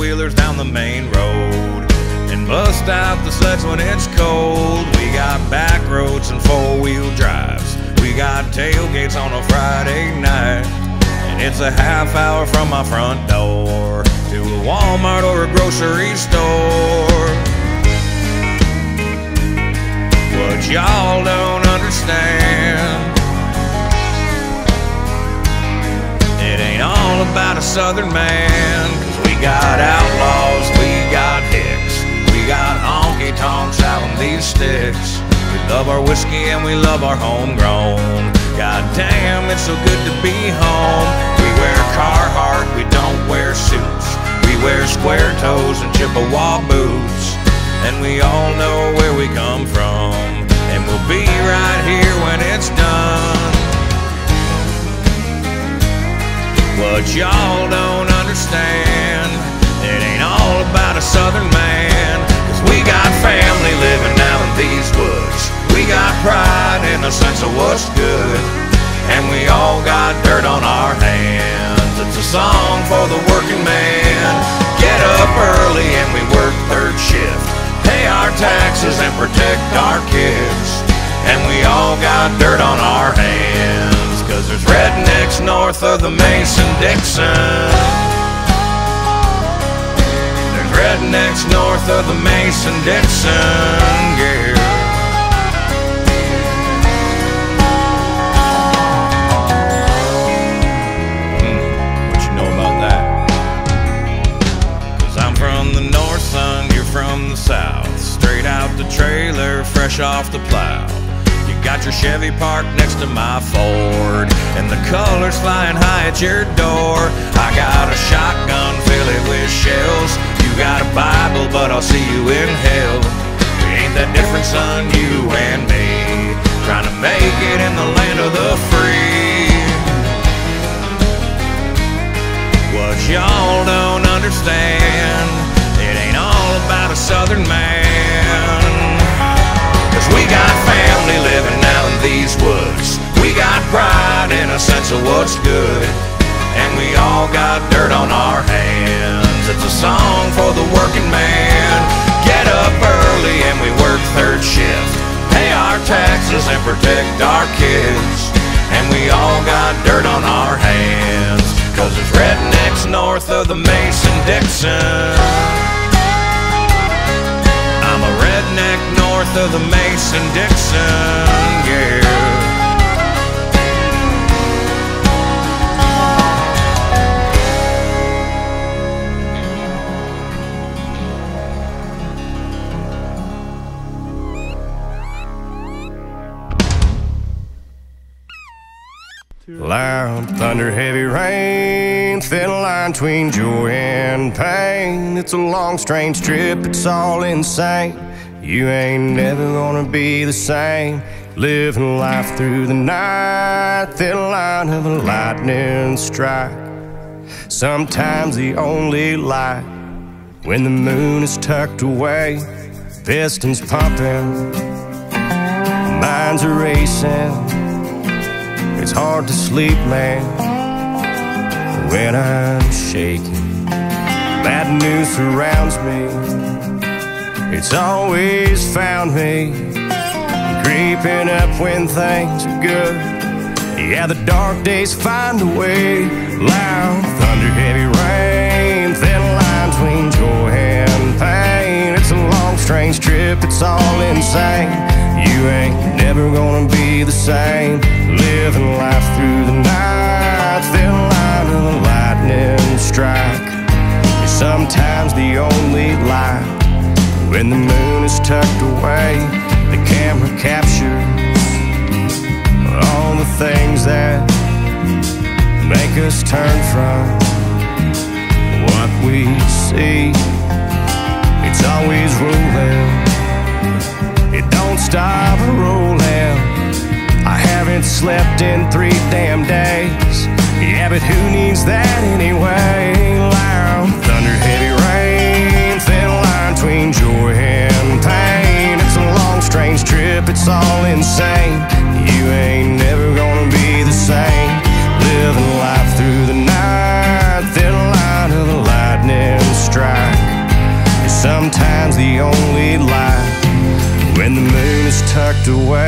wheelers down the main road and bust out the sleds when it's cold. We got back roads and four wheel drives. We got tailgates on a Friday night. And it's a half hour from my front door to a Walmart or a grocery store. What y'all don't understand. It ain't all about a southern man, got outlaws, we got hicks, we got honky tonks out on these sticks. We love our whiskey and we love our homegrown. God damn, it's so good to be home. We wear Carhartt, we don't wear suits. We wear square toes and Chippewa boots. And we all know where we come from. And we'll be right here when it's done. What y'all don't understand, it ain't all about a southern man. Cause we got family living out in these woods. We got pride in a sense of what's good. And we all got dirt on our hands. It's a song for the working man. Get up early and we work third shift. Pay our taxes and protect our kids. And we all got dirt on our hands. Cause there's rednecks north of the Mason Dixon. There's rednecks north of the Mason Dixon, yeah. Hmm, what you know about that? Cause I'm from the north, son, you're from the south. Straight out the trailer, fresh off the plow. You got your Chevy parked next to my Ford, and the colors flying high at your door. I got a shotgun, fill it with shells. Got a Bible, but I'll see you in hell. Ain't that different, son, you and me. Trying to make it in the land of the free. What y'all don't understand, it ain't all about a southern man. And protect our kids. And we all got dirt on our hands. Cause there's rednecks north of the Mason Dixon. I'm a redneck north of the Mason Loud thunder, heavy rain, thin line between joy and pain. It's a long, strange trip, it's all insane. You ain't never gonna be the same. Living life through the night, thin line of a lightning strike. Sometimes the only light when the moon is tucked away, pistons pumping, minds are racing. It's hard to sleep, man, when I'm shaking. Bad news surrounds me. It's always found me creeping up when things are good. Yeah, the dark days find a way. Loud thunder, heavy rain, thin line between strange trip. It's all insane. You ain't never gonna be the same. Living life through the night, thin line of the lightning strike. Sometimes the only light when the moon is tucked away. The camera captures all the things that make us turn from what we see. It's always rolling. It don't stop rolling. I haven't slept in three damn days. Yeah, but who needs that anyway? Away.